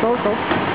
todo, todo.